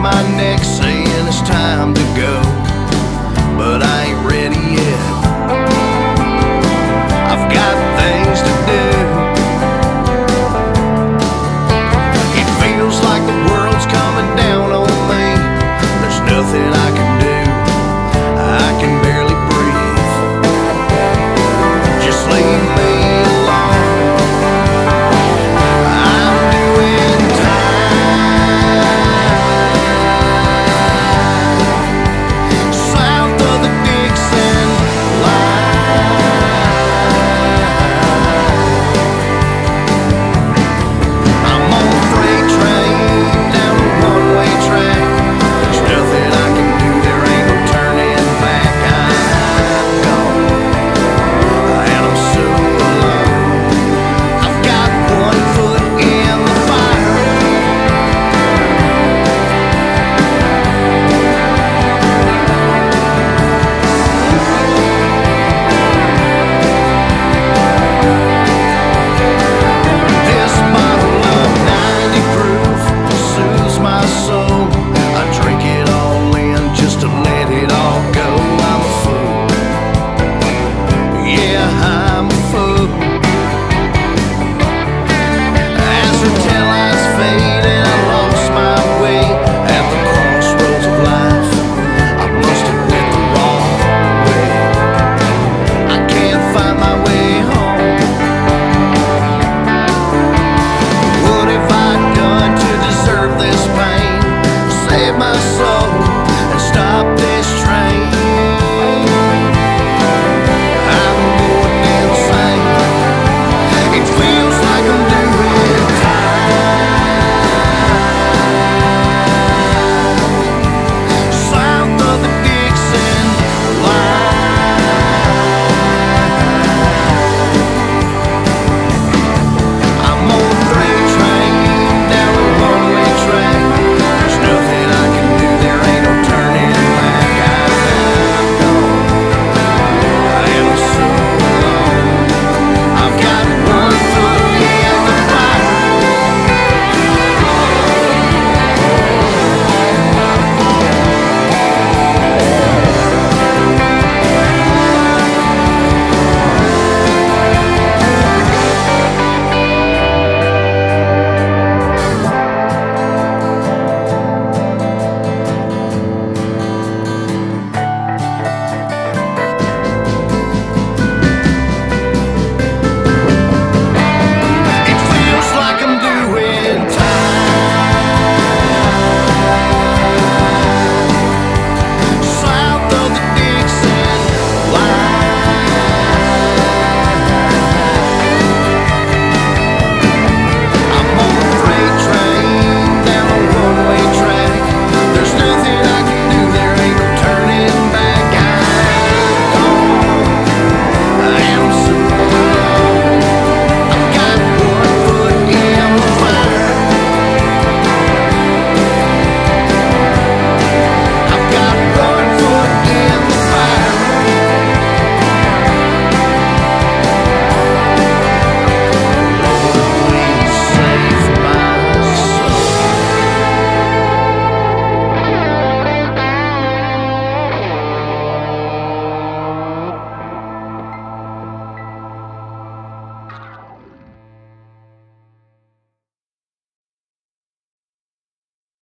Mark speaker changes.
Speaker 1: my neck saying it's time to go.